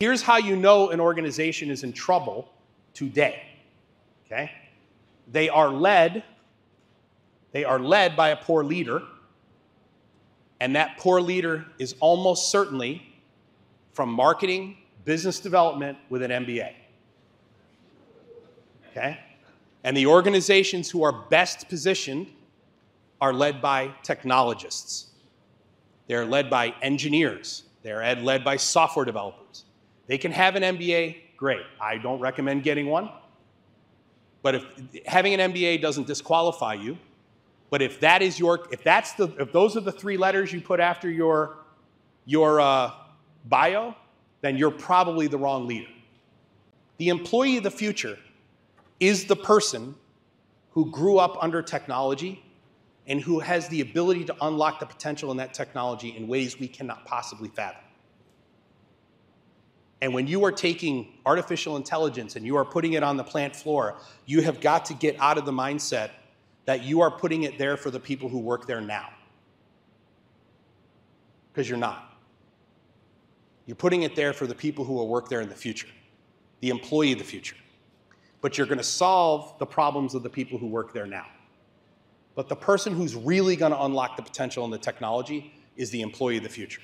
Here's how you know an organization is in trouble today. Okay? They are led they are led by a poor leader, and that poor leader is almost certainly from marketing, business development with an MBA. Okay? And the organizations who are best positioned are led by technologists. They're led by engineers. They're led by software developers. They can have an MBA, great. I don't recommend getting one. But if having an MBA doesn't disqualify you, but if that is your, if that's the, if those are the three letters you put after your, your uh, bio, then you're probably the wrong leader. The employee of the future is the person who grew up under technology and who has the ability to unlock the potential in that technology in ways we cannot possibly fathom. And when you are taking artificial intelligence and you are putting it on the plant floor, you have got to get out of the mindset that you are putting it there for the people who work there now. Because you're not. You're putting it there for the people who will work there in the future, the employee of the future. But you're going to solve the problems of the people who work there now. But the person who's really going to unlock the potential in the technology is the employee of the future.